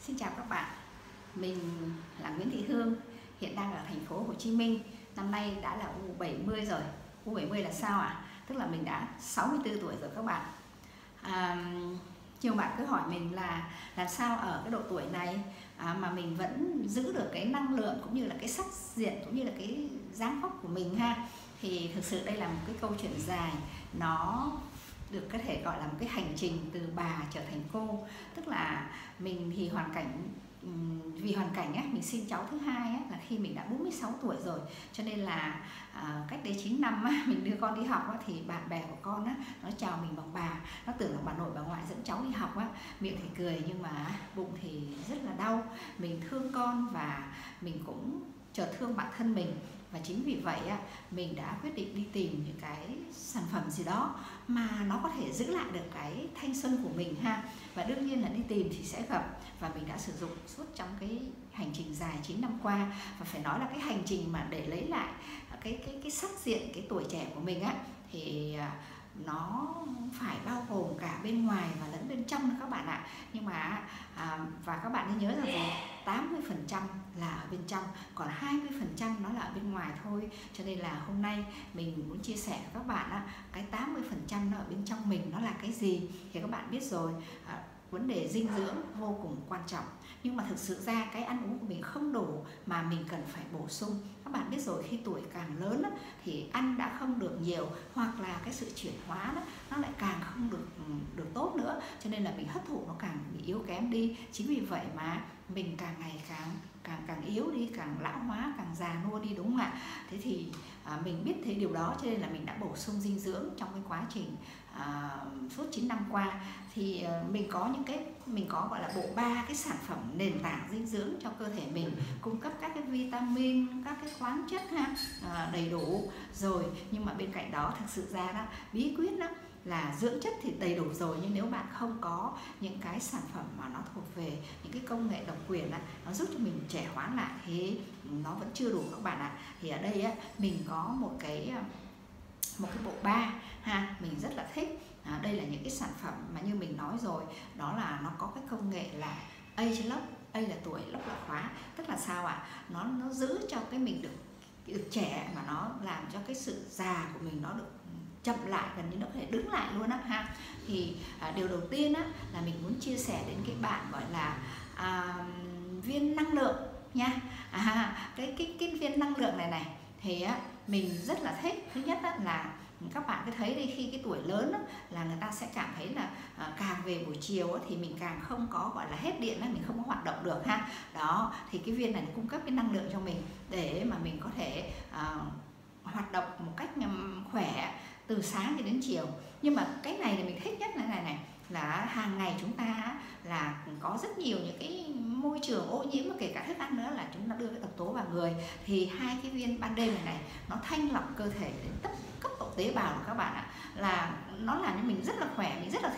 Xin chào các bạn. Mình là Nguyễn Thị Hương, hiện đang ở thành phố Hồ Chí Minh. Năm nay đã là U70 rồi. U70 là sao ạ? À? Tức là mình đã 64 tuổi rồi các bạn. À, nhiều bạn cứ hỏi mình là làm sao ở cái độ tuổi này à, mà mình vẫn giữ được cái năng lượng cũng như là cái sắc diện cũng như là cái dáng vóc của mình ha thì thực sự đây là một cái câu chuyện dài nó được có thể gọi là một cái hành trình từ bà trở thành cô. Tức là mình thì hoàn cảnh vì hoàn cảnh á, mình sinh cháu thứ hai á, là khi mình đã 46 tuổi rồi. Cho nên là à, cách đây 9 năm á, mình đưa con đi học á, thì bạn bè của con á, nó chào mình bằng bà. Nó tưởng là bà nội bà ngoại dẫn cháu đi học á, miệng thì cười nhưng mà bụng thì rất là đau. Mình thương con và mình cũng chợt thương bản thân mình và chính vì vậy mình đã quyết định đi tìm những cái sản phẩm gì đó mà nó có thể giữ lại được cái thanh xuân của mình ha. Và đương nhiên là đi tìm thì sẽ gặp. Và mình đã sử dụng suốt trong cái hành trình dài 9 năm qua. Và phải nói là cái hành trình mà để lấy lại cái cái cái sắc diện cái tuổi trẻ của mình á thì à, nó phải bao gồm cả bên ngoài và lẫn bên trong nữa các bạn ạ. Nhưng mà à, và các bạn nên nhớ rằng tám mươi phần trăm là ở bên trong. Còn 20% nó là ở bên ngoài thôi. Cho nên là hôm nay mình muốn chia sẻ với các bạn á, cái 80% nó ở bên trong mình nó là cái gì thì các bạn biết rồi. À, vấn đề dinh dưỡng vô cùng quan trọng. Nhưng mà thực sự ra cái ăn uống của mình không đủ mà mình cần phải bổ sung. Các bạn biết rồi khi tuổi càng lớn thì ăn đã không được nhiều hoặc là cái sự chuyển hóa đó, nó lại càng không được ừ, được tốt nữa. Cho nên là mình hấp thụ nó càng bị yếu kém đi. Chính vì vậy mà mình càng ngày càng càng càng yếu đi càng lão hóa càng già nua đi đúng không ạ? Thế thì à, mình biết thấy điều đó cho nên là mình đã bổ sung dinh dưỡng trong cái quá trình à, suốt 9 năm qua. Thì à, mình có những cái mình có gọi là bộ ba cái sản phẩm nền tảng dinh dưỡng cho cơ thể mình cung cấp các cái vitamin các cái khoáng chất ha à, đầy đủ rồi. Nhưng mà bên cạnh đó thực sự ra đó bí quyết đó là dưỡng chất thì đầy đủ rồi nhưng nếu bạn không có những cái sản phẩm mà nó thuộc về những cái công nghệ độc quyền á, nó giúp cho mình trẻ hóa lại thì nó vẫn chưa đủ các bạn ạ. Thì ở đây á, mình có một cái à, một cái bộ ba ha mình rất là thích. À, đây là những cái sản phẩm mà như mình nói rồi đó là nó có cái công nghệ là age lock A là tuổi lock là khóa. Tức là sao ạ? À? nó nó giữ cho cái mình được được trẻ mà nó làm cho cái sự già của mình nó được chậm lại gần như nó có thể đứng lại luôn á ha. Thì à, điều đầu tiên á là mình muốn chia sẻ đến cái bạn gọi là à, viên năng lượng nha. À, cái cái cái viên năng lượng này này thì á mình rất là thích. Thứ nhất á, là các bạn cứ thấy đi khi cái tuổi lớn á, là người ta sẽ cảm thấy là à, càng về buổi chiều á, thì mình càng không có gọi là hết điện á, mình không có hoạt động được ha. Đó thì cái viên này nó cung cấp cái năng lượng cho mình để mà mình có thể à, hoạt động một cách khỏe từ sáng cho đến chiều. Nhưng mà cái này thì mình thích nhất là này này, là hàng ngày chúng ta là có rất nhiều những cái môi trường ô nhiễm và kể cả thức ăn nữa là chúng ta đưa cái độc tố vào người. Thì hai cái viên ban đêm này này, nó thanh lọc cơ thể đến tất cấp độ tế bào của các bạn ạ. Là nó làm cho mình rất là khỏe, mình rất là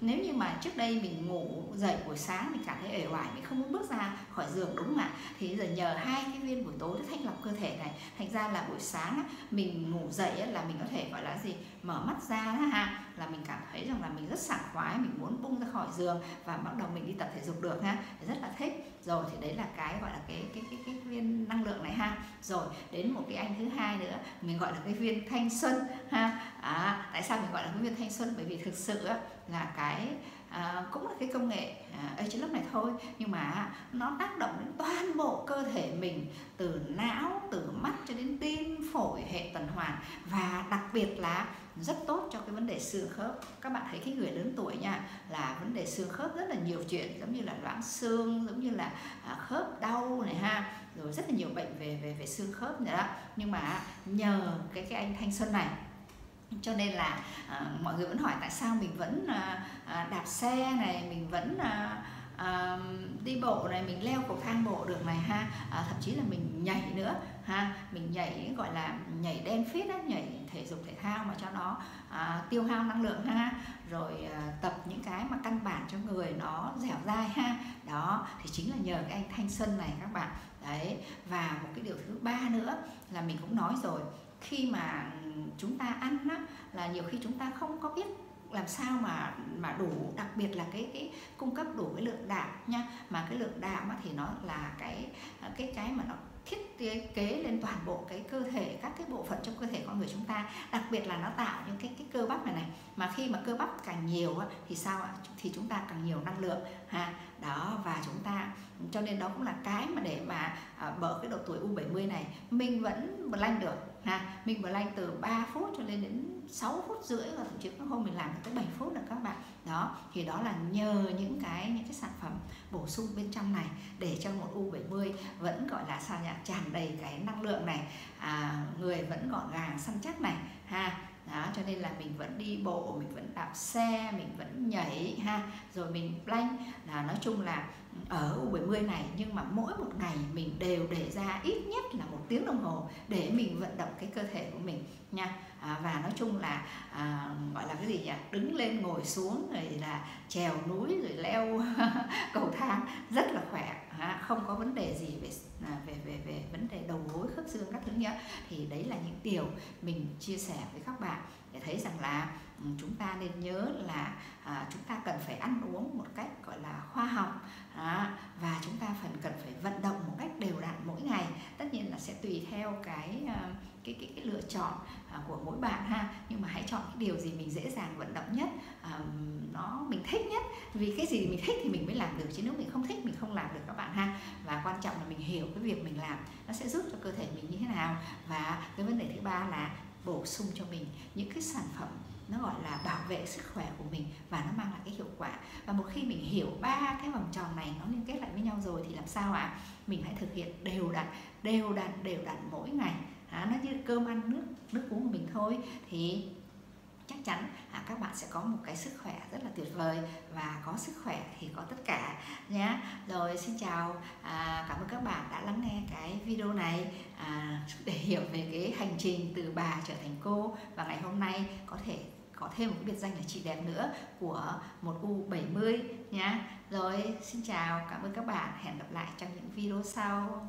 nếu như mà trước đây mình ngủ dậy buổi sáng mình cảm thấy ể oải mình không muốn bước ra khỏi giường đúng không ạ? Thì giờ nhờ hai cái viên buổi tối thanh lọc cơ thể này. Thành ra là buổi sáng mình ngủ dậy là mình có thể gọi là gì mở mắt ra ha là mình cảm thấy rằng là mình rất sảng khoái mình muốn bung ra khỏi giường và bắt đầu mình đi tập thể dục được ha. Rất là thích. Rồi thì đấy là cái gọi là cái cái cái, cái viên năng lượng này ha. Rồi đến một cái anh thứ hai nữa mình gọi là cái viên thanh xuân ha. À, tại sao mình gọi là hướng viên thanh xuân? Bởi vì thực sự là cái à, cũng là cái công nghệ à, lớp này thôi. Nhưng mà nó tác động đến toàn bộ cơ thể mình từ não từ mắt cho đến tim phổi hệ tuần hoàn. Và đặc biệt là rất tốt cho cái vấn đề xương khớp. Các bạn thấy cái người lớn tuổi nha là vấn đề xương khớp rất là nhiều chuyện giống như là loãng xương giống như là à, khớp đau này ha rồi rất là nhiều bệnh về về về xương khớp nữa. Đó nhưng mà nhờ cái cái anh thanh xuân này cho nên là à, mọi người vẫn hỏi tại sao mình vẫn à, à, đạp xe này mình vẫn à, à, đi bộ này mình leo cầu thang bộ được này ha? À, thậm chí là mình nhảy nữa ha? Mình nhảy gọi là nhảy đen fit nhảy thể dục thể thao mà cho nó à, tiêu hao năng lượng ha? Rồi à, tập những cái mà căn bản cho người nó dẻo dai ha? Đó thì chính là nhờ cái anh thanh xuân này các bạn. Đấy và một cái điều thứ ba nữa là mình cũng nói rồi khi mà chúng ta ăn á, là nhiều khi chúng ta không có biết làm sao mà mà đủ đặc biệt là cái cái cung cấp đủ cái lượng đạm nha. Mà cái lượng đạm thì nó là cái cái cái mà nó thiết kế lên toàn bộ cái cơ thể các cái bộ phận trong cơ thể con người chúng ta. Đặc biệt là nó tạo những cái cái cơ bắp này này. Mà khi mà cơ bắp càng nhiều thì sao ạ? Thì chúng ta càng nhiều năng lượng ha. Đó và chúng ta cho nên đó cũng là cái mà để mà à, bở cái độ tuổi U70 này mình vẫn lanh được ha. Mình lanh từ 3 phút cho lên đến 6 phút rưỡi và thậm chí có hôm mình làm tới 7 phút được các bạn. Đó thì đó là nhờ những cái những cái sản phẩm bổ sung bên trong này để cho một U70 vẫn gọi là sao nhỉ tràn đầy cái năng lượng này à, người vẫn gọn gàng săn chắc này ha đó, cho nên là mình vẫn đi bộ, mình vẫn đạp xe, mình vẫn nhảy ha, rồi mình plank. Là nói chung là ở U70 này nhưng mà mỗi một ngày mình đều để ra ít nhất là một tiếng đồng hồ để mình vận động cái cơ thể của mình nha. À, và nói chung là à, gọi là cái gì nhỉ? Đứng lên ngồi xuống rồi là trèo núi rồi leo cầu thang rất là khỏe. À, không có vấn đề gì về à, về về về vấn đề đầu gối khớp xương các thứ nhá. Thì đấy là những điều mình chia sẻ với các bạn để thấy rằng là ừ, chúng ta nên nhớ là à, chúng ta cần phải ăn uống một cách gọi là khoa học à, và chúng ta phần cần phải vận động một cách đều đặn mỗi ngày tất nhiên là sẽ tùy theo cái ờ, cái cái, cái lựa chọn à, của mỗi bạn ha. Nhưng mà hãy chọn cái điều gì mình dễ dàng vận động nhất ờ, nó mình thích nhất. Vì cái gì mình thích thì mình mới làm được chứ nếu mình không thích mình không làm được các bạn ha. Và quan trọng là mình hiểu cái việc mình làm nó sẽ giúp cho cơ thể mình như thế nào. Và cái vấn đề thứ ba là bổ sung cho mình những cái sản phẩm nó gọi là bảo vệ sức khỏe của mình và nó mang lại cái hiệu quả. Và một khi mình hiểu ba cái vòng tròn này nó liên kết lại với nhau rồi thì làm sao ạ? À? mình hãy thực hiện đều đặn đều đặn đều đặn mỗi ngày. À, nó như cơm ăn nước nước uống của mình thôi. Thì chắc chắn à, các bạn sẽ có một cái sức khỏe rất là tuyệt vời. Và có sức khỏe thì có tất cả nhé rồi xin chào à, cảm ơn các bạn đã lắng nghe cái video này à, để hiểu về cái hành trình từ bà trở thành cô. Và ngày hôm nay có thể có thêm một biệt danh là chị đẹp nữa của một U70 nhé rồi, xin chào, cảm ơn các bạn. Hẹn gặp lại trong những video sau.